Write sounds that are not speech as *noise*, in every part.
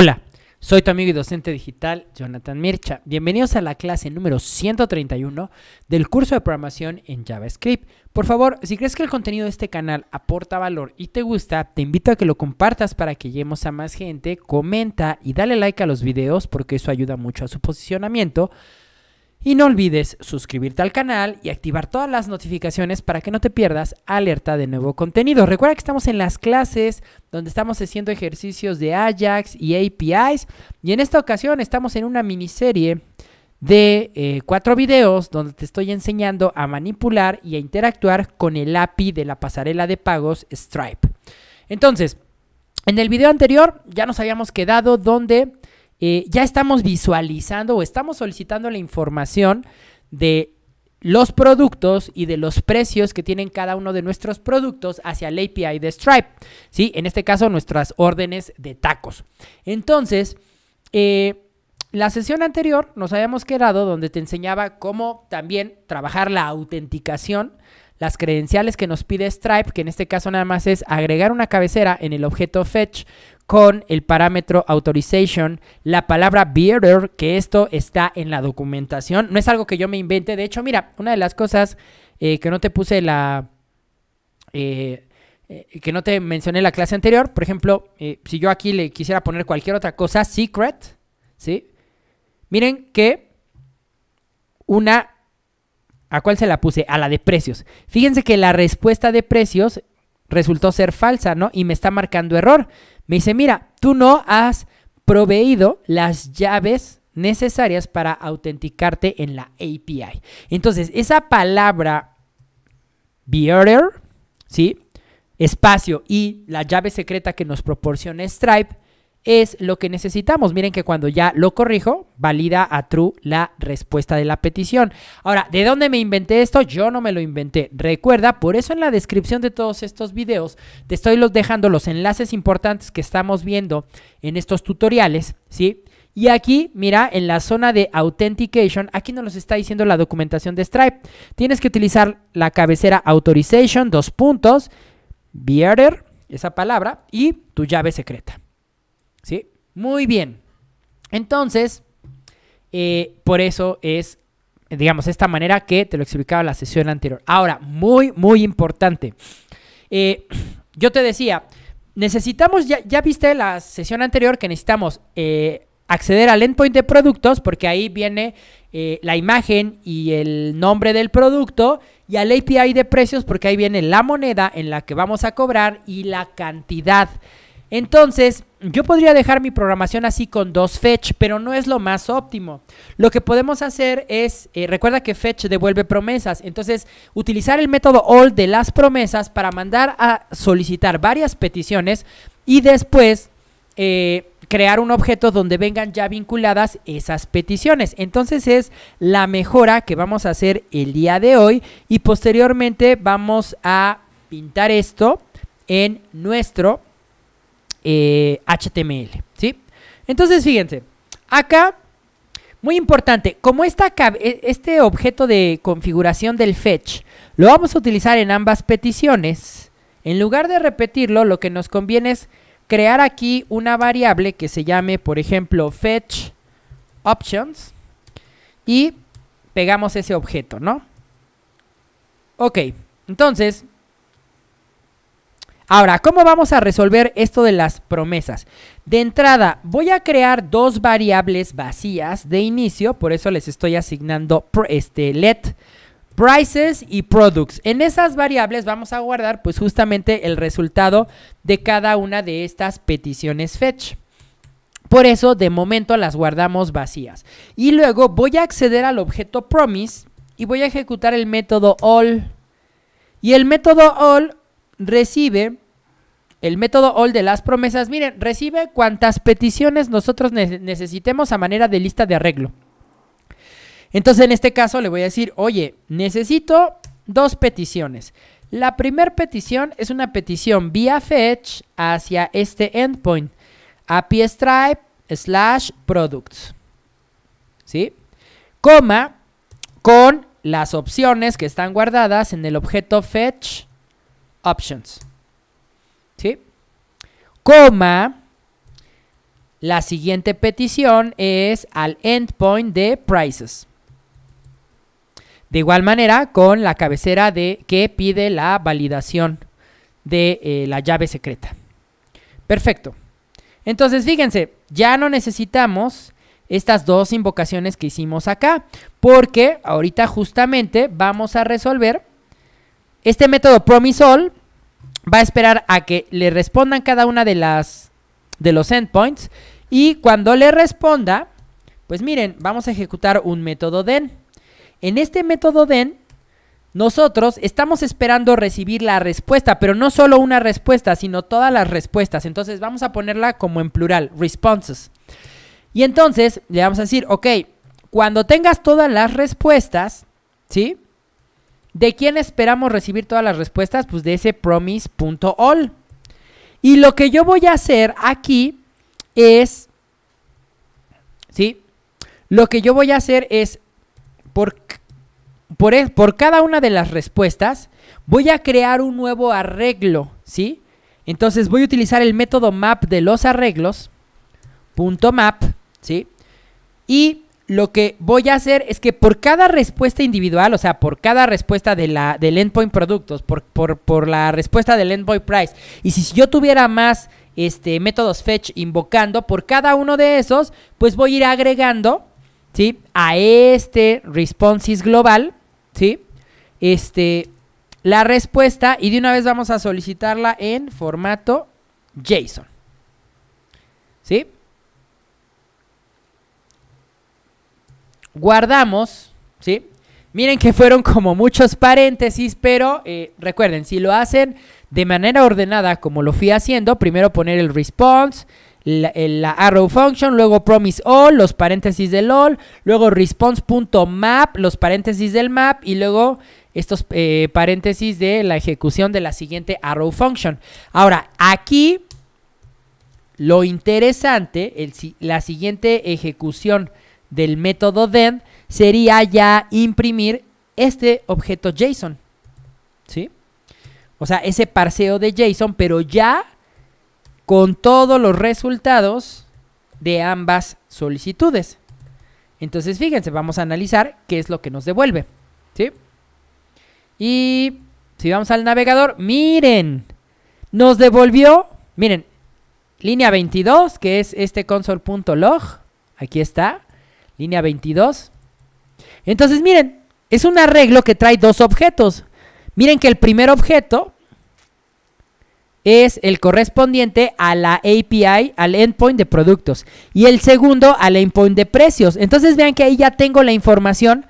Hola, soy tu amigo y docente digital Jonathan Mircha. Bienvenidos a la clase número 131 del curso de programación en JavaScript. Por favor, si crees que el contenido de este canal aporta valor y te gusta, te invito a que lo compartas para que lleguemos a más gente, comenta y dale like a los videos porque eso ayuda mucho a su posicionamiento. Y no olvides suscribirte al canal y activar todas las notificaciones para que no te pierdas alerta de nuevo contenido. Recuerda que estamos en las clases donde estamos haciendo ejercicios de Ajax y APIs. Y en esta ocasión estamos en una miniserie de eh, cuatro videos donde te estoy enseñando a manipular y a interactuar con el API de la pasarela de pagos Stripe. Entonces, en el video anterior ya nos habíamos quedado donde eh, ya estamos visualizando o estamos solicitando la información de los productos y de los precios que tienen cada uno de nuestros productos hacia el API de Stripe. ¿sí? En este caso, nuestras órdenes de tacos. Entonces, eh, la sesión anterior nos habíamos quedado donde te enseñaba cómo también trabajar la autenticación las credenciales que nos pide Stripe, que en este caso nada más es agregar una cabecera en el objeto fetch con el parámetro authorization, la palabra bearer, que esto está en la documentación. No es algo que yo me invente. De hecho, mira, una de las cosas eh, que no te puse la... Eh, eh, que no te mencioné en la clase anterior, por ejemplo, si yo aquí le quisiera poner cualquier otra cosa, secret, ¿sí? Miren que una ¿A cuál se la puse? A la de precios. Fíjense que la respuesta de precios resultó ser falsa, ¿no? Y me está marcando error. Me dice, mira, tú no has proveído las llaves necesarias para autenticarte en la API. Entonces, esa palabra bearer, ¿sí? Espacio y la llave secreta que nos proporciona Stripe es lo que necesitamos. Miren que cuando ya lo corrijo, valida a true la respuesta de la petición. Ahora, ¿de dónde me inventé esto? Yo no me lo inventé. Recuerda, por eso en la descripción de todos estos videos te estoy los dejando los enlaces importantes que estamos viendo en estos tutoriales, ¿sí? Y aquí, mira, en la zona de Authentication, aquí nos está diciendo la documentación de Stripe. Tienes que utilizar la cabecera Authorization, dos puntos, bearer, esa palabra, y tu llave secreta. ¿Sí? Muy bien. Entonces, eh, por eso es, digamos, esta manera que te lo explicaba la sesión anterior. Ahora, muy, muy importante. Eh, yo te decía, necesitamos, ya, ya, viste la sesión anterior que necesitamos eh, acceder al endpoint de productos, porque ahí viene la imagen y el nombre del producto, y al API de precios, porque ahí viene la moneda en la que vamos a cobrar y la cantidad. Entonces, yo podría dejar mi programación así con dos fetch, pero no es lo más óptimo. Lo que podemos hacer es, eh, recuerda que fetch devuelve promesas, entonces utilizar el método all de las promesas para mandar a solicitar varias peticiones y después eh, crear un objeto donde vengan ya vinculadas esas peticiones. Entonces es la mejora que vamos a hacer el día de hoy y posteriormente vamos a pintar esto en nuestro HTML, eh, ¿sí? Entonces, fíjense, acá, muy importante, como esta, e, este objeto de configuración del fetch lo vamos a utilizar en ambas peticiones, en lugar de repetirlo, lo que nos conviene es crear aquí una variable que se llame, por ejemplo, fetch options y pegamos ese objeto, ¿no? Ok, entonces Ahora, ¿cómo vamos a resolver esto de las promesas? De entrada, voy a crear dos variables vacías de inicio, por eso les estoy asignando este let prices y products. En esas variables vamos a guardar pues justamente el resultado de cada una de estas peticiones fetch. Por eso de momento las guardamos vacías. Y luego voy a acceder al objeto promise y voy a ejecutar el método all. Y el método all recibe el método all de las promesas, miren, recibe cuantas peticiones nosotros necesitemos a manera de lista de arreglo. Entonces, en este caso le voy a decir, oye, necesito dos peticiones. La primera petición es una petición vía fetch hacia este endpoint, API Stripe slash products. ¿Sí? Coma con las opciones que están guardadas en el objeto fetch options. ¿Sí? Coma. la siguiente petición es al endpoint de prices. De igual manera, con la cabecera de que pide la validación de eh, la llave secreta. Perfecto. Entonces, fíjense, ya no necesitamos estas dos invocaciones que hicimos acá, porque ahorita justamente vamos a resolver este método promiseAll va a esperar a que le respondan cada una de las de los endpoints y cuando le responda, pues miren, vamos a ejecutar un método den. En este método den nosotros estamos esperando recibir la respuesta, pero no solo una respuesta, sino todas las respuestas. Entonces vamos a ponerla como en plural, responses. Y entonces le vamos a decir, ok, cuando tengas todas las respuestas, ¿sí? ¿De quién esperamos recibir todas las respuestas? Pues de ese promise.all. Y lo que yo voy a hacer aquí es, ¿sí? Lo que yo voy a hacer es, por e, por, cada una de las respuestas, voy a crear un nuevo arreglo, ¿sí? Entonces voy a utilizar el método map de los arreglos, punto map, ¿sí? Y lo que voy a hacer es que por cada respuesta individual, o sea, por cada respuesta de la, del endpoint productos, por, por, la respuesta del endpoint price, y si yo tuviera más este, métodos fetch invocando, por cada uno de esos, pues voy a ir agregando, ¿sí? A este responses global, ¿sí? Este, la respuesta y de una vez vamos a solicitarla en formato JSON. ¿Sí? Guardamos, ¿sí? Miren que fueron como muchos paréntesis, pero eh, recuerden, si lo hacen de manera ordenada como lo fui haciendo, primero poner el response, la, arrow function, luego promise all, los paréntesis del all, luego response.map, los paréntesis del map y luego estos eh, paréntesis de la ejecución de la siguiente arrow function. Ahora, aquí lo interesante, la siguiente ejecución del método then sería ya imprimir este objeto JSON. ¿Sí? O sea, ese parseo de JSON, pero ya con todos los resultados de ambas solicitudes. Entonces, fíjense, vamos a analizar qué es lo que nos devuelve. ¿Sí? Y si vamos al navegador, miren, nos devolvió, miren, línea 22, que es este console.log. Aquí está, línea 22. Entonces, miren, es un arreglo que trae dos objetos. Miren que el primer objeto es el correspondiente a la API, al endpoint de productos. Y el segundo al endpoint de precios. Entonces vean que ahí ya tengo la información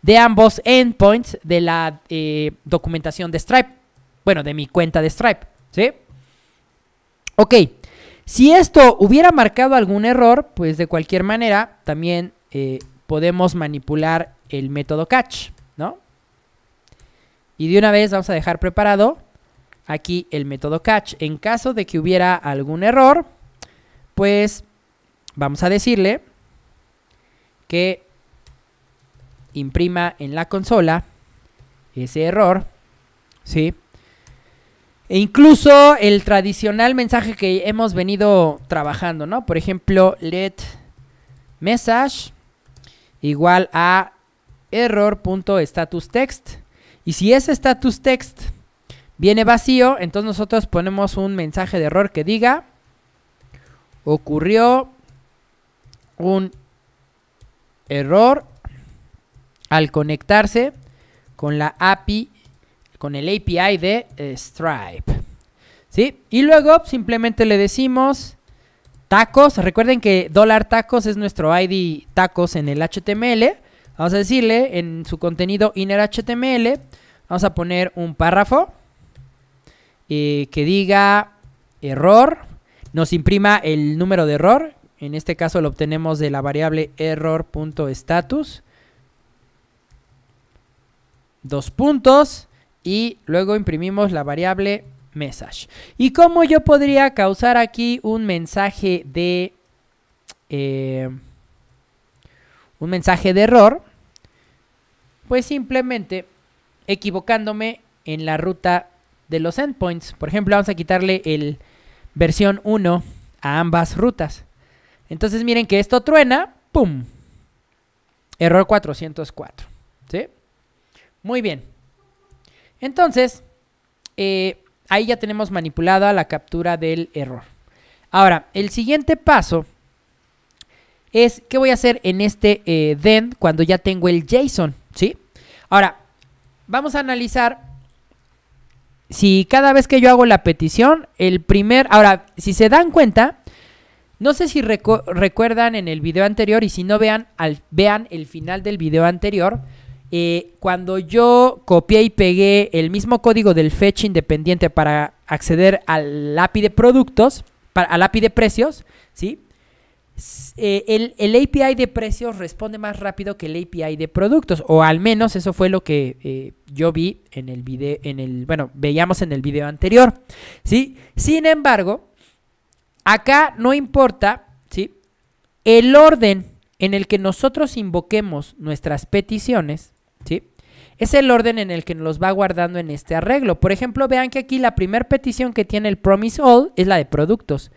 de ambos endpoints de la eh, documentación de Stripe. Bueno, de mi cuenta de Stripe. ¿Sí? Ok. Si esto hubiera marcado algún error, pues de cualquier manera también eh, podemos manipular el método catch, ¿no? Y de una vez vamos a dejar preparado aquí el método catch. En caso de que hubiera algún error, pues vamos a decirle que imprima en la consola ese error, ¿sí? E incluso el tradicional mensaje que hemos venido trabajando, ¿no? Por ejemplo, let message igual a error.statusText. Y si ese status text viene vacío, entonces nosotros ponemos un mensaje de error que diga ocurrió un error al conectarse con la API, con el API de eh, Stripe. ¿Sí? Y luego simplemente le decimos tacos. Recuerden que dólar tacos es nuestro ID tacos en el HTML. Vamos a decirle en su contenido inner HTML, vamos a poner un párrafo eh, que diga error, nos imprima el número de error, en este caso lo obtenemos de la variable error.status, dos puntos y luego imprimimos la variable message. ¿Y cómo yo podría causar aquí un mensaje de... Eh, un mensaje de error? Pues simplemente equivocándome en la ruta de los endpoints. Por ejemplo, vamos a quitarle el versión 1 a ambas rutas. Entonces miren que esto truena, ¡pum! Error 404. ¿Sí? Muy bien. Entonces, eh, ahí ya tenemos manipulada la captura del error. Ahora, el siguiente paso es qué voy a hacer en este eh, then cuando ya tengo el JSON, ¿sí? Ahora, vamos a analizar si cada vez que yo hago la petición, el primer... Ahora, si se dan cuenta, no sé si recuerdan en el video anterior y si no vean, al, vean el final del video anterior. Eh, cuando yo copié y pegué el mismo código del fetch independiente para acceder al API de productos, al API de precios, ¿sí? Eh, el, API de precios responde más rápido que el API de productos, o al menos eso fue lo que eh, yo vi en el video, en el, bueno, veíamos en el video anterior, ¿sí? Sin embargo, Acá no importa, ¿sí? El orden en el que nosotros invoquemos nuestras peticiones. Es el orden en el que nos va guardando en este arreglo. Por ejemplo, vean que aquí la primera petición que tiene el promise all es la de productos.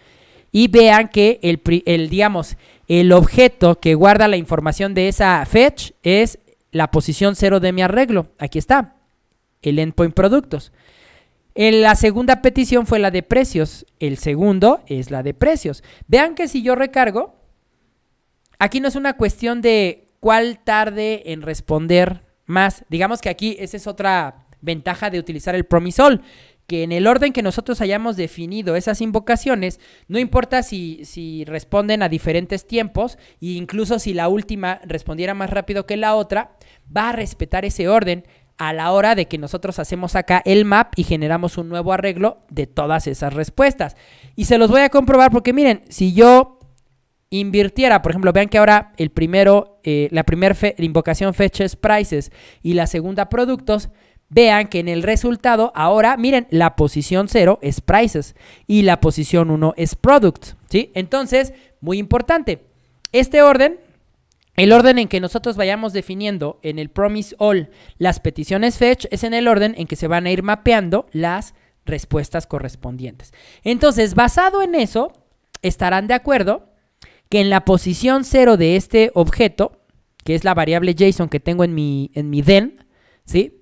Y vean que el, el, digamos, el objeto que guarda la información de esa fetch es la posición 0 de mi arreglo. Aquí está, el endpoint productos la segunda petición fue la de precios. El segundo es la de precios. Vean que si yo recargo, aquí no es una cuestión de cuál tarde en responder más. Digamos que aquí esa es otra ventaja de utilizar el promisol, que en el orden que nosotros hayamos definido esas invocaciones, no importa si, si responden a diferentes tiempos, e incluso si la última respondiera más rápido que la otra, va a respetar ese orden a la hora de que nosotros hacemos acá el map y generamos un nuevo arreglo de todas esas respuestas. Y se los voy a comprobar porque miren, si yo invirtiera, por ejemplo, vean que ahora el primero, eh, la primera invocación fetches prices y la segunda productos, vean que en el resultado ahora, miren, la posición 0 es prices y la posición 1 es products, ¿sí? Entonces, muy importante, este orden el orden en que nosotros vayamos definiendo en el promise all las peticiones fetch es en el orden en que se van a ir mapeando las respuestas correspondientes. Entonces, basado en eso, estarán de acuerdo que en la posición 0 de este objeto, que es la variable JSON que tengo en mi, en mi then, ¿sí?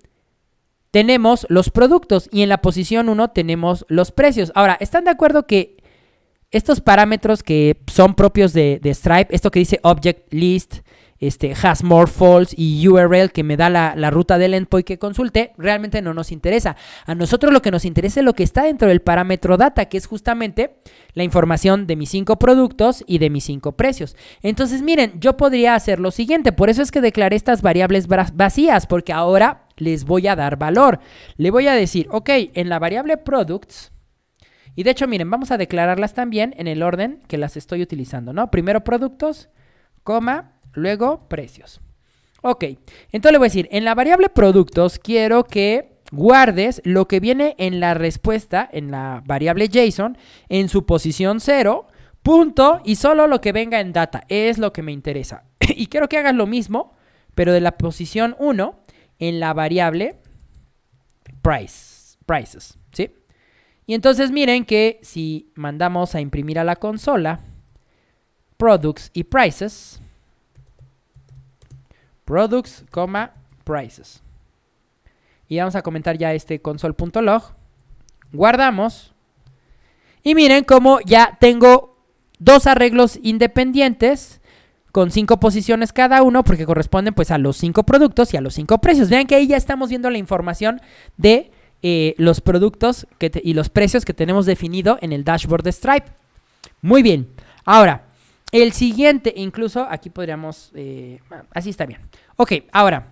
Tenemos los productos y en la posición 1 tenemos los precios. Ahora, ¿están de acuerdo que estos parámetros que son propios de, Stripe, esto que dice object list, este, has more false y URL que me da la, ruta del endpoint que consulte, realmente no nos interesa. A nosotros lo que nos interesa es lo que está dentro del parámetro data, que es justamente la información de mis cinco productos y de mis cinco precios. Entonces, miren, yo podría hacer lo siguiente, por eso es que declaré estas variables vacías, porque ahora les voy a dar valor. Le voy a decir, ok, en la variable products, y de hecho, miren, vamos a declararlas también en el orden que las estoy utilizando, ¿no? Primero productos, coma, luego precios. Ok, entonces le voy a decir, en la variable productos quiero que guardes lo que viene en la respuesta, en la variable JSON, en su posición 0, punto, y solo lo que venga en data, es lo que me interesa. *laughs* y quiero que hagas lo mismo, pero de la posición 1, en la variable price, prices, ¿sí? Y entonces miren que si mandamos a imprimir a la consola products y prices, products, prices. Y vamos a comentar ya este console.log. Guardamos. Y miren cómo ya tengo dos arreglos independientes con cinco posiciones cada uno porque corresponden pues a los cinco productos y a los cinco precios. Vean que ahí ya estamos viendo la información de eh, los productos y los precios que tenemos definido en el dashboard de Stripe. Muy bien. Ahora, el siguiente, incluso aquí podríamos... Eh, así está bien. Ok, ahora.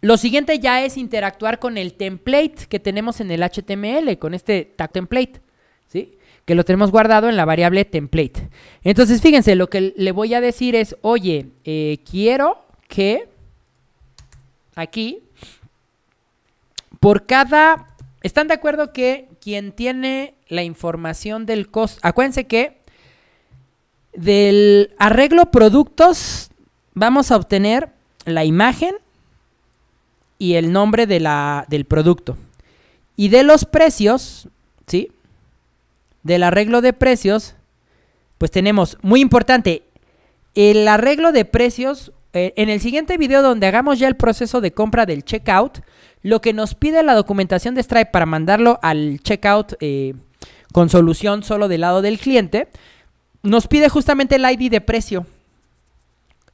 Lo siguiente ya es interactuar con el template que tenemos en el HTML, con este tag template, ¿sí? Que lo tenemos guardado en la variable template. Entonces, fíjense, lo que le voy a decir es, oye, eh, quiero que aquí por cada... ¿Están de acuerdo que quien tiene la información del costo... Acuérdense que del arreglo productos vamos a obtener la imagen y el nombre de la, del producto. Y de los precios, ¿sí? Del arreglo de precios, pues tenemos, muy importante, el arreglo de precios. eh, en el siguiente video donde hagamos ya el proceso de compra del checkout, lo que nos pide la documentación de Stripe para mandarlo al checkout eh, con solución solo del lado del cliente, nos pide justamente el ID de precio.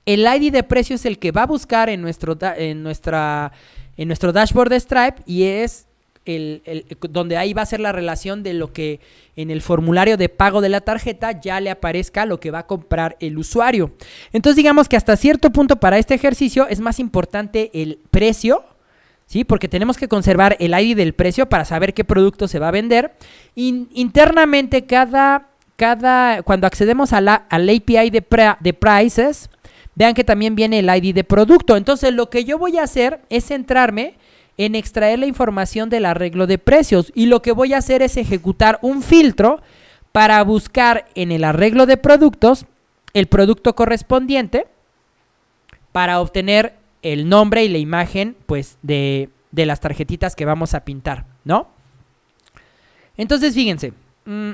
El ID de precio es el que va a buscar en nuestro, en nuestra, en nuestro dashboard de Stripe y es el, el- donde ahí va a ser la relación de lo que en el formulario de pago de la tarjeta ya le aparezca lo que va a comprar el usuario. Entonces digamos que hasta cierto punto para este ejercicio es más importante el precio, ¿sí? Porque tenemos que conservar el ID del precio para saber qué producto se va a vender. In- internamente cada, cada, cuando accedemos a la, al API de, de prices, vean que también viene el ID de producto. Entonces lo que yo voy a hacer es centrarme en extraer la información del arreglo de precios y lo que voy a hacer es ejecutar un filtro para buscar en el arreglo de productos el producto correspondiente para obtener el nombre y la imagen pues de, de las tarjetitas que vamos a pintar, ¿no? Entonces fíjense, mm,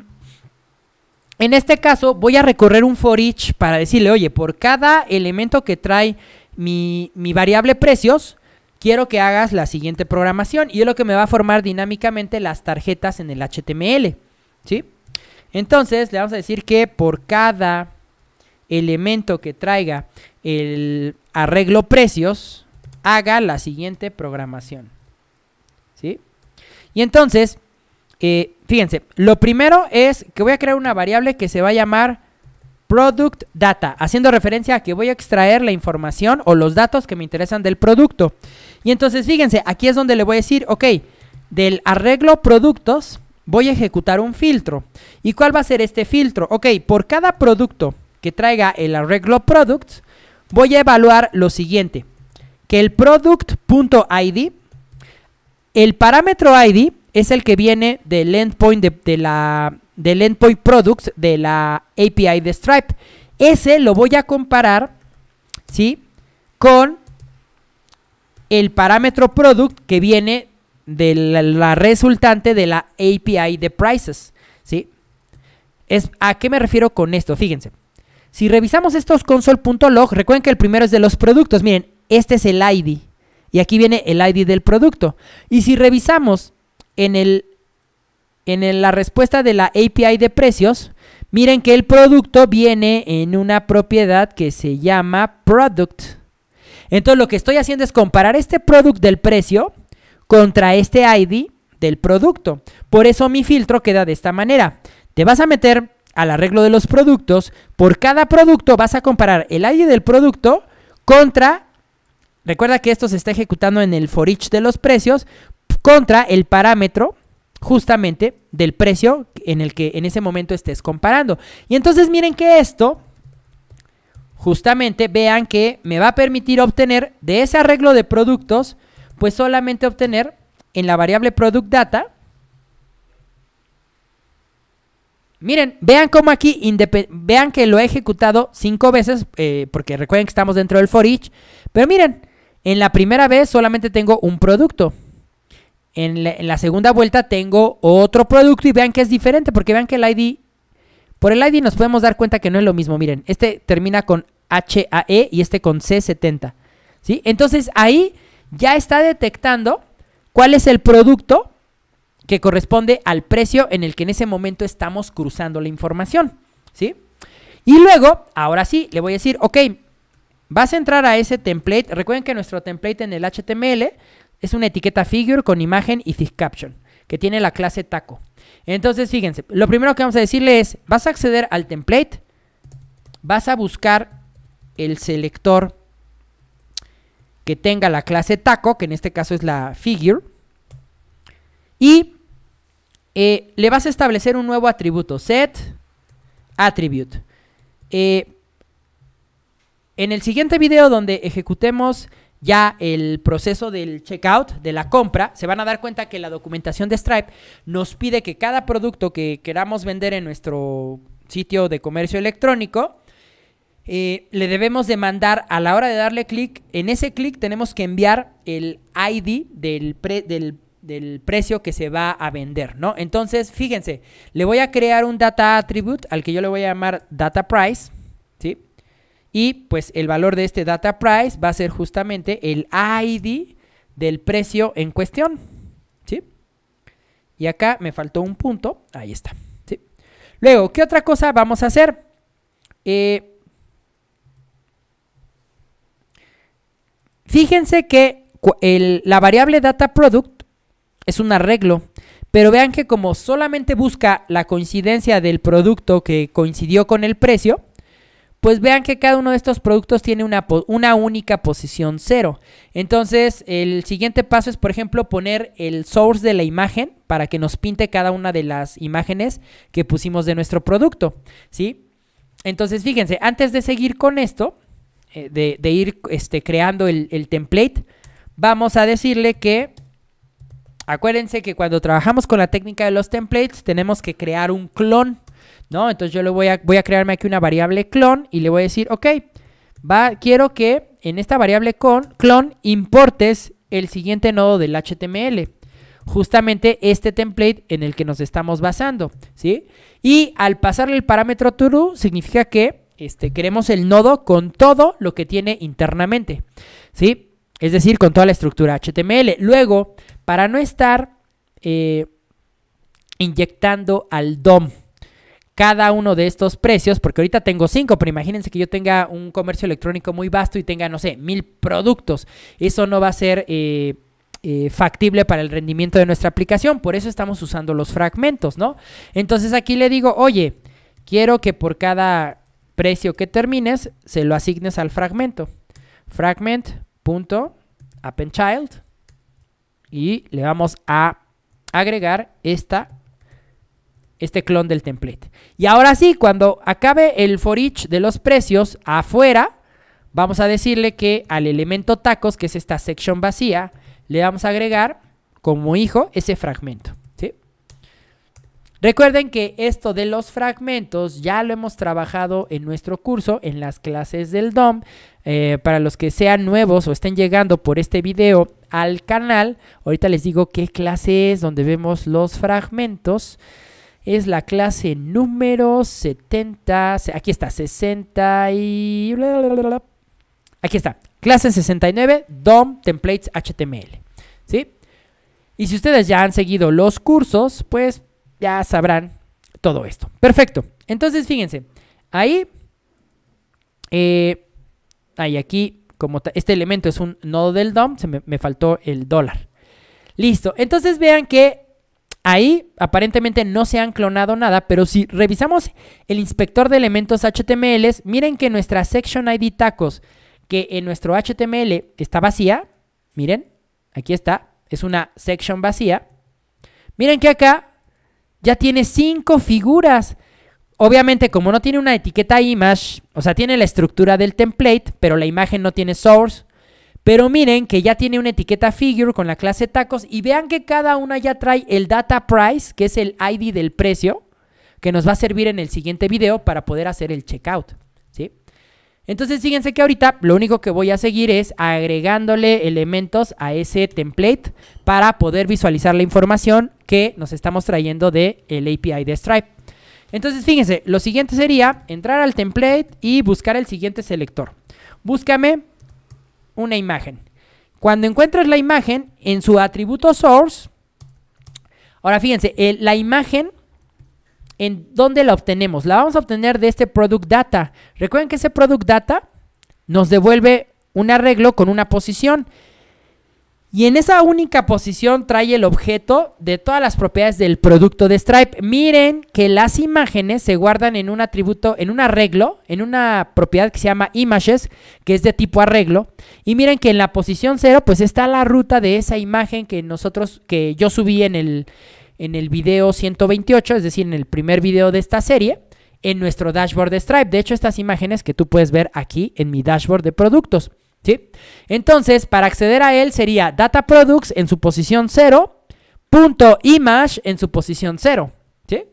en este caso voy a recorrer un for each para decirle, oye, por cada elemento que trae mi, mi variable precios, quiero que hagas la siguiente programación y es lo que me va a formar dinámicamente las tarjetas en el HTML, ¿sí? Entonces le vamos a decir que por cada elemento que traiga el arreglo precios, haga la siguiente programación, ¿sí? Y entonces, eh, fíjense, lo primero es que voy a crear una variable que se va a llamar product data, haciendo referencia a que voy a extraer la información o los datos que me interesan del producto. Y entonces, fíjense, aquí es donde le voy a decir, ok, del arreglo productos voy a ejecutar un filtro. ¿Y cuál va a ser este filtro? Ok, por cada producto que traiga el arreglo products, voy a evaluar lo siguiente, que el product.id, el parámetro ID es el que viene del endpoint de, la del endpoint products de la API de Stripe. Ese lo voy a comparar, ¿sí? Con el parámetro product que viene de la, la resultante de la API de prices, ¿sí? Es, ¿A qué me refiero con esto? Fíjense. Si revisamos estos console.log, recuerden que el primero es de los productos. Miren, este es el ID. Y aquí viene el ID del producto. Y si revisamos en, el, en la respuesta de la API de precios, miren que el producto viene en una propiedad que se llama product. Entonces lo que estoy haciendo es comparar este product del precio contra este ID del producto. Por eso mi filtro queda de esta manera. Te vas a meter al arreglo de los productos. Por cada producto vas a comparar el ID del producto contra... Recuerda que esto se está ejecutando en el for each de los precios contra el parámetro justamente del precio en el que en ese momento estés comparando. Y entonces miren que esto justamente vean que me va a permitir obtener de ese arreglo de productos, pues solamente obtener en la variable product data. Miren, vean cómo aquí, vean que lo he ejecutado cinco veces, eh, porque recuerden que estamos dentro del for each. Pero miren, en la primera vez solamente tengo un producto. En la, segunda vuelta tengo otro producto y vean que es diferente, porque vean que el ID, por el ID nos podemos dar cuenta que no es lo mismo. Miren, este termina con HAE y este con C70. ¿sí? Entonces ahí ya está detectando cuál es el producto que corresponde al precio en el que en ese momento estamos cruzando la información. ¿sí? Y luego, ahora sí, le voy a decir, ok, vas a entrar a ese template. Recuerden que nuestro template en el HTML es una etiqueta figure con imagen y thick caption, que tiene la clase taco. Entonces, fíjense, lo primero que vamos a decirle es, vas a acceder al template, vas a buscar el selector que tenga la clase taco, que en este caso es la figure, y eh, le vas a establecer un nuevo atributo, set attribute. Eh, en el siguiente video donde ejecutemos ya el proceso del checkout, de la compra, se van a dar cuenta que la documentación de Stripe nos pide que cada producto que queramos vender en nuestro sitio de comercio electrónico, eh, le debemos de mandar a la hora de darle clic, en ese clic tenemos que enviar el ID del, pre- del del precio que se va a vender, ¿no? Entonces, fíjense, le voy a crear un data attribute al que yo le voy a llamar data price. Y pues el valor de este data price va a ser justamente el ID del precio en cuestión, ¿sí? Y acá me faltó un punto, ahí está, ¿sí? Luego, ¿qué otra cosa vamos a hacer? Eh, fíjense que la variable data product es un arreglo. Pero vean que como solamente busca la coincidencia del producto que coincidió con el precio, pues vean que cada uno de estos productos tiene una, una, única posición cero. Entonces, el siguiente paso es, por ejemplo, poner el source de la imagen para que nos pinte cada una de las imágenes que pusimos de nuestro producto, ¿sí? Entonces, fíjense, antes de seguir con esto, eh, de, ir este, creando el, el template, vamos a decirle que Acuérdense que cuando trabajamos con la técnica de los templates tenemos que crear un clon, ¿no? Entonces yo le voy a, voy a crearme aquí una variable clon y le voy a decir, ok, quiero que en esta variable con, clon importes el siguiente nodo del HTML. Justamente este template en el que nos estamos basando, ¿sí? Y al pasarle el parámetro true significa que este, queremos el nodo con todo lo que tiene internamente, ¿sí? Es decir, con toda la estructura HTML. Luego, para no estar eh, inyectando al DOM cada uno de estos precios, porque ahorita tengo cinco, pero imagínense que yo tenga un comercio electrónico muy vasto y tenga, no sé, mil productos. Eso no va a ser eh, eh, factible para el rendimiento de nuestra aplicación, por eso estamos usando los fragmentos, ¿no? Entonces aquí le digo, oye, quiero que por cada precio que termines, se lo asignes al fragmento. Fragment.appendchild y le vamos a agregar esta, este clon del template. Y ahora sí, cuando acabe el for each de los precios afuera, vamos a decirle que al elemento tacos, que es esta sección vacía, le vamos a agregar como hijo ese fragmento. Recuerden que esto de los fragmentos ya lo hemos trabajado en nuestro curso, en las clases del DOM. Eh, para los que sean nuevos o estén llegando por este video al canal, ahorita les digo qué clase es donde vemos los fragmentos. Es la clase número 70, aquí está, 60 y... Aquí está, clase 69, DOM Templates HTML. ¿Sí? Y si ustedes ya han seguido los cursos, pues ya sabrán todo esto. Perfecto. Entonces, fíjense, ahí, eh, ahí aquí, como este elemento es un nodo del DOM, se me, me faltó el dólar. Listo. Entonces vean que Ahí aparentemente no se han clonado nada, pero si revisamos el inspector de elementos HTML, miren que nuestra section ID tacos, que en nuestro HTML está vacía, miren, aquí está, es una section vacía. Miren que acá ya tiene cinco figuras. Obviamente, como no tiene una etiqueta image, o sea, tiene la estructura del template, pero la imagen no tiene source. Pero miren que ya tiene una etiqueta figure con la clase tacos y vean que cada una ya trae el data price, que es el ID del precio, que nos va a servir en el siguiente video para poder hacer el checkout. Entonces fíjense que ahorita lo único que voy a seguir es agregándole elementos a ese template para poder visualizar la información que nos estamos trayendo del el API de Stripe. Entonces fíjense, lo siguiente sería entrar al template y buscar el siguiente selector. Búscame una imagen. Cuando encuentres la imagen en su atributo source, ahora fíjense, la imagen ¿En dónde la obtenemos? La vamos a obtener de este product data. Recuerden que ese product data nos devuelve un arreglo con una posición. Y en esa única posición trae el objeto de todas las propiedades del producto de Stripe. Miren que las imágenes se guardan en un atributo, en un arreglo, en una propiedad que se llama images, que es de tipo arreglo. Y miren que en la posición 0 pues está la ruta de esa imagen que nosotros, que yo subí en el, en el video 128, es decir, en el primer video de esta serie, en nuestro dashboard de Stripe. De hecho, estas imágenes que tú puedes ver aquí en mi dashboard de productos. ¿Sí? Entonces, para acceder a él sería Data Products en su posición 0, punto image en su posición 0. ¿sí?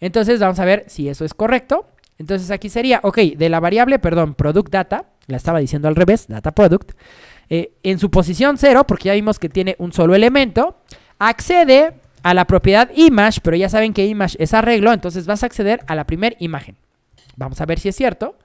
Entonces, vamos a ver si eso es correcto. Entonces, aquí sería, ok, de la variable, perdón, product data, la estaba diciendo al revés, data product, eh, en su posición 0, porque ya vimos que tiene un solo elemento, accede a la propiedad image, pero ya saben que image es arreglo, entonces vas a acceder a la primera imagen. Vamos a ver si es cierto.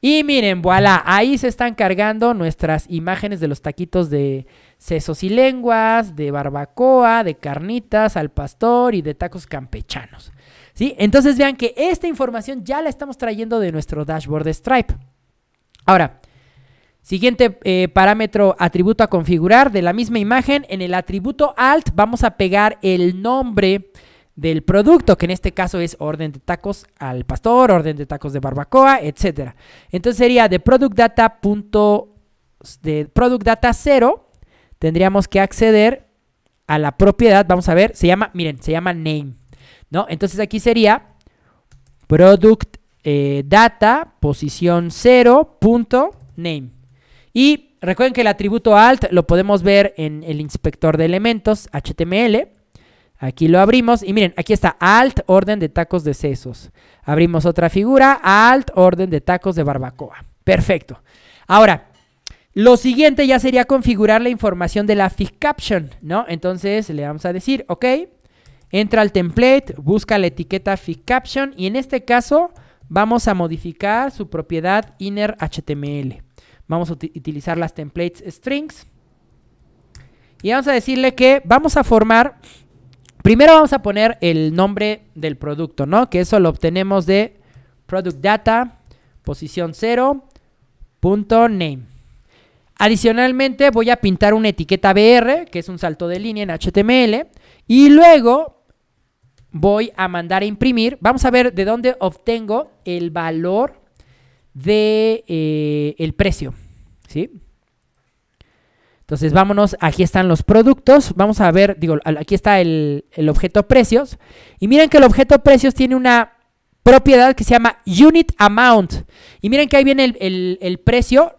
Y miren, voilà, ahí se están cargando nuestras imágenes de los taquitos de sesos y lenguas, de barbacoa, de carnitas al pastor y de tacos campechanos. ¿Sí? Entonces vean que esta información ya la estamos trayendo de nuestro dashboard de Stripe. Ahora, siguiente eh, parámetro, atributo a configurar de la misma imagen. En el atributo alt vamos a pegar el nombre del producto, que en este caso es orden de tacos al pastor, orden de tacos de barbacoa, etcétera. Entonces sería de product data de product data 0, tendríamos que acceder a la propiedad, vamos a ver, se llama, miren, se llama name, ¿no? Entonces aquí sería product eh, data posición 0 punto name. Y recuerden que el atributo alt lo podemos ver en el inspector de elementos HTML. Aquí lo abrimos y miren, aquí está Alt, orden de tacos de sesos. Abrimos otra figura, Alt, orden de tacos de barbacoa. Perfecto. Ahora, lo siguiente ya sería configurar la información de la fig caption, ¿no? Entonces le vamos a decir, ok, entra al template, busca la etiqueta fig caption y en este caso vamos a modificar su propiedad inner HTML. Vamos a utilizar las templates strings y vamos a decirle que vamos a formar Primero vamos a poner el nombre del producto, ¿no? Que eso lo obtenemos de product data, posición 0, punto name. Adicionalmente voy a pintar una etiqueta BR, que es un salto de línea en HTML, y luego voy a mandar a imprimir. Vamos a ver de dónde obtengo el valor de eh, el precio, ¿sí? Entonces vámonos, aquí están los productos, vamos a ver, digo, aquí está el, objeto precios. Y miren que el objeto precios tiene una propiedad que se llama unit amount. Y miren que ahí viene el, precio.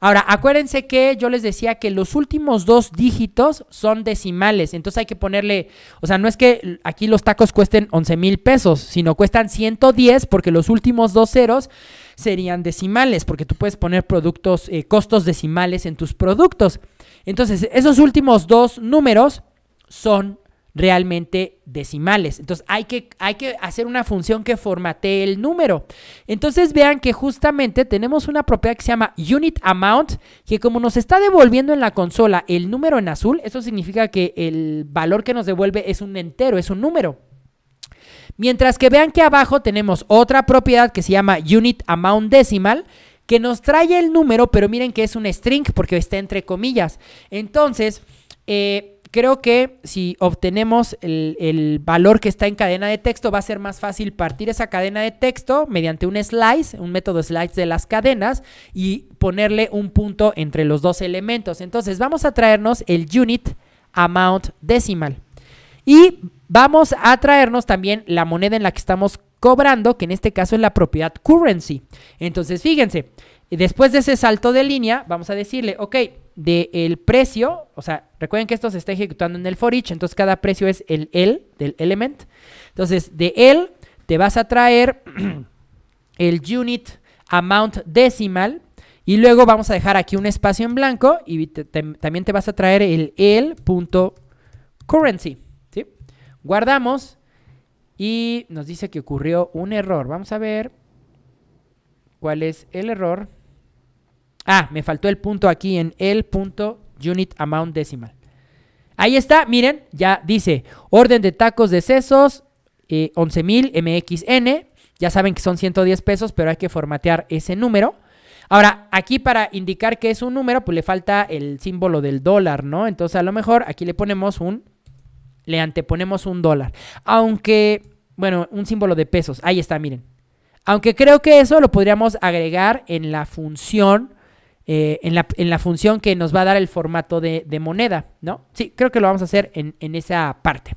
Ahora, acuérdense que yo les decía que los últimos dos dígitos son decimales, entonces hay que ponerle, o sea, no es que aquí los tacos cuesten 11 mil pesos, sino cuestan 110 porque los últimos dos ceros serían decimales, porque tú puedes poner productos, eh, costos decimales en tus productos. Entonces, esos últimos dos números son realmente decimales. Entonces hay que, hacer una función que formatee el número. Entonces vean que justamente tenemos una propiedad que se llama unit amount, que como nos está devolviendo en la consola el número en azul, eso significa que el valor que nos devuelve es un entero, es un número. Mientras que vean que abajo tenemos otra propiedad que se llama unit amount decimal, que nos trae el número, pero miren que es un string porque está entre comillas. Entonces, eh, creo que si obtenemos el, valor que está en cadena de texto, va a ser más fácil partir esa cadena de texto mediante un slice, un método slice de las cadenas y ponerle un punto entre los dos elementos. Entonces, vamos a traernos el unit amount decimal. Y vamos a traernos también la moneda en la que estamos cobrando, que en este caso es la propiedad currency. Entonces, fíjense, después de ese salto de línea, vamos a decirle, ok, del precio, o sea, recuerden que esto se está ejecutando en el for each, entonces cada precio es el L del element. Entonces, de L te vas a traer *clears throat* el unit amount decimal y luego vamos a dejar aquí un espacio en blanco y también te vas a traer el L.currency. ¿sí? Guardamos y nos dice que ocurrió un error. Vamos a ver cuál es el error. Ah, me faltó el punto aquí en el punto unit amount decimal. Ahí está, miren, ya dice orden de tacos de sesos, eh, 11.000 MXN. Ya saben que son 110 pesos, pero hay que formatear ese número. Ahora, aquí para indicar que es un número, pues le falta el símbolo del dólar, ¿no? Entonces, a lo mejor aquí le ponemos un le anteponemos un dólar. Aunque, bueno, un símbolo de pesos. Ahí está, miren. Aunque creo que eso lo podríamos agregar en la función, eh, en, la, función que nos va a dar el formato de, moneda, ¿no? Sí, creo que lo vamos a hacer en, en esa parte.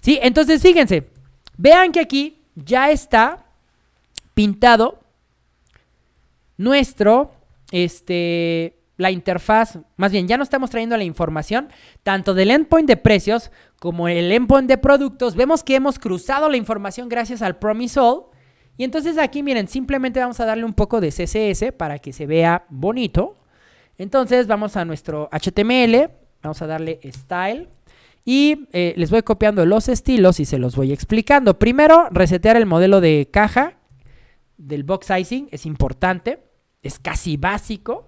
Sí, entonces fíjense, vean que aquí ya está pintado nuestro, este, la interfaz, más bien ya no estamos trayendo la información tanto del endpoint de precios como el endpoint de productos. Vemos que hemos cruzado la información gracias al Promise All. Y entonces aquí miren, simplemente vamos a darle un poco de CSS para que se vea bonito. Entonces vamos a nuestro HTML, vamos a darle Style Y eh, les voy copiando los estilos y se los voy explicando. Primero, resetear el modelo de caja del box sizing es importante, es casi básico.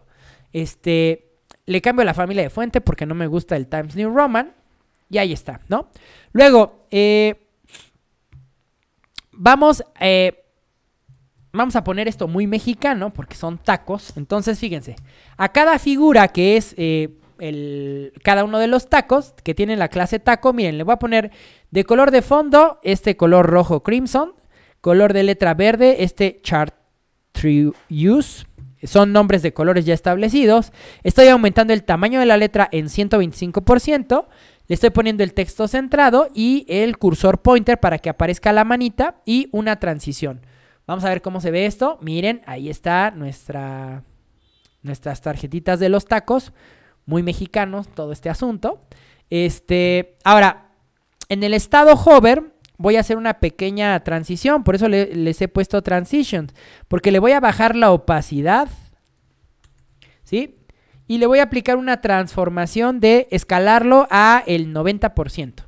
Este, le cambio la familia de fuente porque no me gusta el Times New Roman. Y ahí está, ¿no? Luego, eh, vamos, eh, vamos a poner esto muy mexicano porque son tacos. Entonces, fíjense, a cada figura que es eh, el, cada uno de los tacos que tiene la clase taco, miren, le voy a poner de color de fondo este color rojo crimson, color de letra verde este chartreuse. Son nombres de colores ya establecidos. Estoy aumentando el tamaño de la letra en 125%. Le estoy poniendo el texto centrado y el cursor pointer para que aparezca la manita y una transición. Vamos a ver cómo se ve esto. Miren, ahí está nuestra, nuestras tarjetitas de los tacos. Muy mexicanos todo este asunto. Este, ahora, en el estado hover voy a hacer una pequeña transición. Por eso les he puesto transitions. Porque le voy a bajar la opacidad. ¿Sí? Y le voy a aplicar una transformación de escalarlo a el 90%.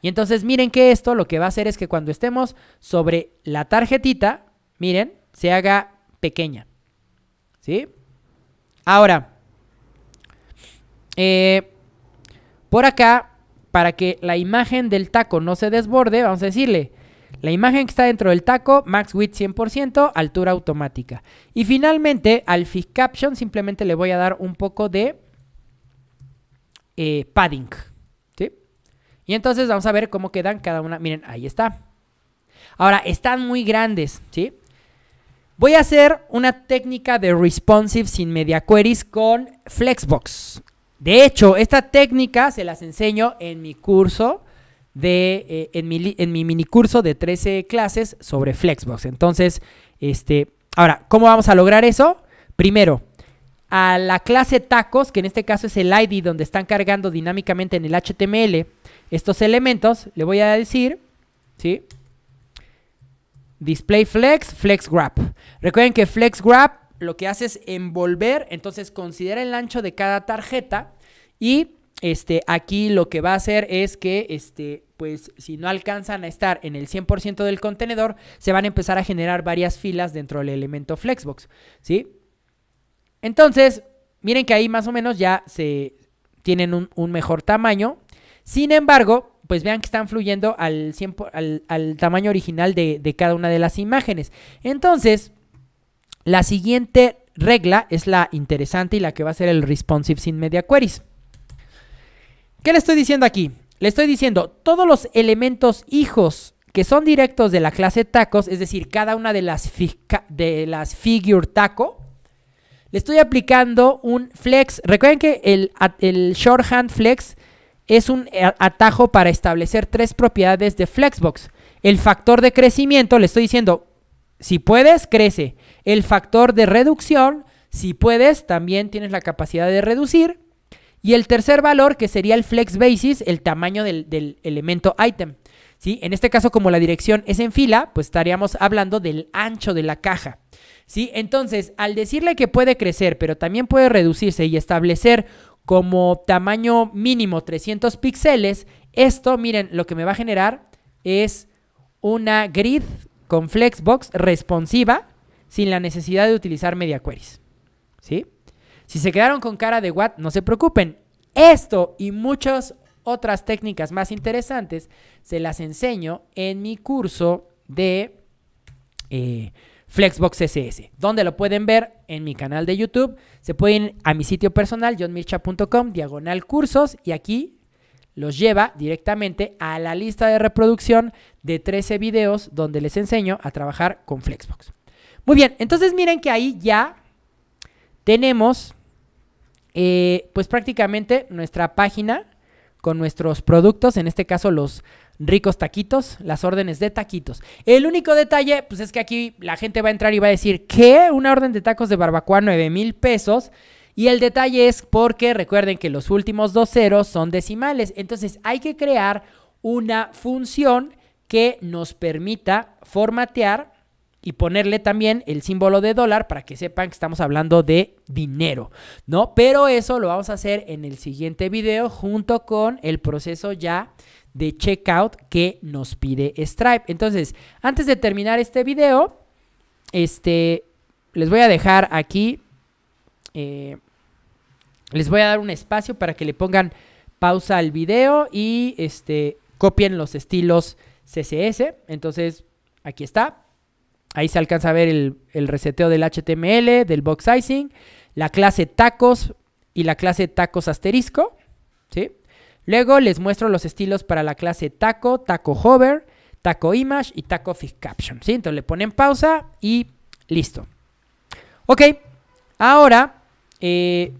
Y entonces miren que esto lo que va a hacer es que cuando estemos sobre la tarjetita, miren, se haga pequeña. ¿Sí? Ahora, eh, por acá, para que la imagen del taco no se desborde, vamos a decirle, la imagen que está dentro del taco, max width 100%, altura automática. Y finalmente, al Fit Caption simplemente le voy a dar un poco de eh, padding. ¿sí? Y entonces vamos a ver cómo quedan cada una. Miren, ahí está. Ahora, están muy grandes, ¿sí? Voy a hacer una técnica de responsive sin media queries con Flexbox. De hecho, esta técnica se las enseño en mi curso de, eh, en, mi, en mi mini curso de 13 clases sobre Flexbox. Entonces, este, ahora, ¿cómo vamos a lograr eso? Primero, a la clase tacos, que en este caso es el ID donde están cargando dinámicamente en el HTML estos elementos, le voy a decir, ¿sí? Display flex, flex grab. Recuerden que flex grab lo que hace es envolver, entonces considera el ancho de cada tarjeta y este, aquí lo que va a hacer es que, este, pues, si no alcanzan a estar en el 100% del contenedor, se van a empezar a generar varias filas dentro del elemento Flexbox, ¿sí? Entonces, miren que ahí más o menos ya se tienen un, mejor tamaño. Sin embargo, pues vean que están fluyendo al, al, tamaño original de, de cada una de las imágenes. Entonces, la siguiente regla es la interesante y la que va a ser el responsive sin media queries. ¿Qué le estoy diciendo aquí? Le estoy diciendo todos los elementos hijos que son directos de la clase tacos, es decir, cada una de las, de las figure taco, le estoy aplicando un flex. Recuerden que el, el shorthand flex es un atajo para establecer tres propiedades de Flexbox. El factor de crecimiento, le estoy diciendo, si puedes, crece. El factor de reducción, si puedes, también tienes la capacidad de reducir. Y el tercer valor, que sería el flex basis, el tamaño del, elemento item. ¿sí? En este caso, como la dirección es en fila, pues estaríamos hablando del ancho de la caja. ¿sí? Entonces, al decirle que puede crecer, pero también puede reducirse y establecer como tamaño mínimo 300 píxeles, esto, miren, lo que me va a generar es una grid con Flexbox responsiva sin la necesidad de utilizar media queries. ¿Sí? Si se quedaron con cara de what, no se preocupen. Esto y muchas otras técnicas más interesantes se las enseño en mi curso de eh, Flexbox SS, donde lo pueden ver en mi canal de YouTube. Se pueden ir a mi sitio personal, johnmircha.com, diagonal cursos, y aquí los lleva directamente a la lista de reproducción de 13 videos donde les enseño a trabajar con Flexbox. Muy bien, entonces miren que ahí ya tenemos eh, pues prácticamente nuestra página con nuestros productos, en este caso los ricos taquitos, las órdenes de taquitos. El único detalle, pues es que aquí la gente va a entrar y va a decir, ¿qué? Una orden de tacos de barbacoa, 9 mil pesos. Y el detalle es porque recuerden que los últimos dos ceros son decimales. Entonces hay que crear una función que nos permita formatear y ponerle también el símbolo de dólar para que sepan que estamos hablando de dinero, ¿no? Pero eso lo vamos a hacer en el siguiente video junto con el proceso ya de checkout que nos pide Stripe. Entonces, antes de terminar este video, este, les voy a dejar aquí, eh, les voy a dar un espacio para que le pongan pausa al video y este, copien los estilos CSS. Entonces, aquí está. Ahí se alcanza a ver el, reseteo del HTML, del box sizing, la clase tacos y la clase tacos asterisco. ¿sí? Luego les muestro los estilos para la clase taco, taco hover, taco image y taco fix caption. ¿sí? Entonces le ponen pausa y listo. Ok, ahora, eh,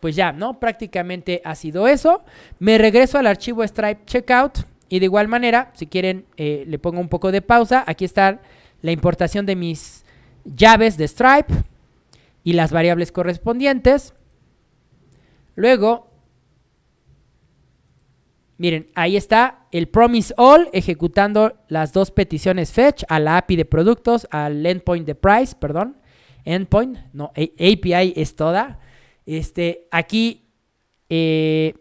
pues ya, ¿no? Prácticamente ha sido eso. Me regreso al archivo Stripe Checkout y de igual manera, si quieren, eh, le pongo un poco de pausa. Aquí están la importación de mis llaves de Stripe y las variables correspondientes. Luego, miren, ahí está el Promise All ejecutando las dos peticiones fetch a la API de productos, al endpoint de price, perdón. Endpoint, no, API es toda. Este, aquí eh,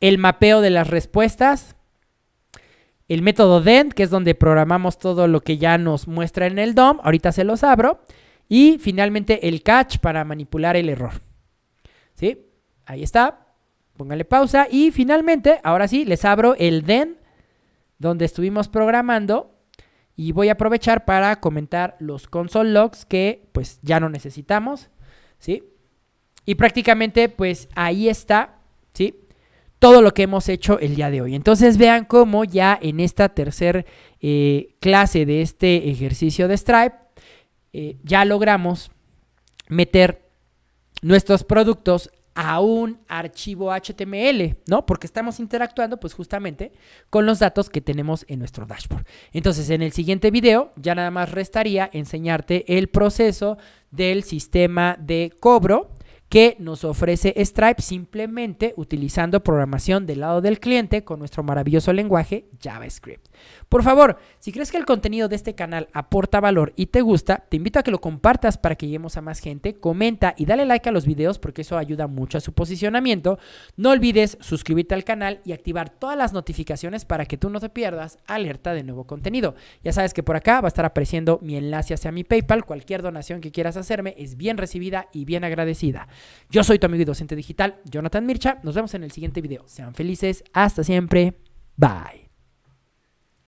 el mapeo de las respuestas el método DENT, que es donde programamos todo lo que ya nos muestra en el DOM. Ahorita se los abro. Y finalmente el catch para manipular el error. ¿Sí? Ahí está. Póngale pausa. Y finalmente, ahora sí, les abro el DEN, donde estuvimos programando. Y voy a aprovechar para comentar los console logs que pues ya no necesitamos. ¿Sí? Y prácticamente pues ahí está. ¿Sí? Todo lo que hemos hecho el día de hoy. Entonces vean cómo ya en esta tercera eh, clase de este ejercicio de Stripe eh, ya logramos meter nuestros productos a un archivo HTML, ¿no? Porque estamos interactuando pues justamente con los datos que tenemos en nuestro dashboard. Entonces en el siguiente video ya nada más restaría enseñarte el proceso del sistema de cobro que nos ofrece Stripe simplemente utilizando programación del lado del cliente con nuestro maravilloso lenguaje JavaScript. Por favor, si crees que el contenido de este canal aporta valor y te gusta, te invito a que lo compartas para que lleguemos a más gente, comenta y dale like a los videos porque eso ayuda mucho a su posicionamiento. No olvides suscribirte al canal y activar todas las notificaciones para que tú no te pierdas alerta de nuevo contenido. Ya sabes que por acá va a estar apareciendo mi enlace hacia mi PayPal. Cualquier donación que quieras hacerme es bien recibida y bien agradecida. Yo soy tu amigo y docente digital, Jonathan Mircha. Nos vemos en el siguiente video. Sean felices. Hasta siempre. Bye.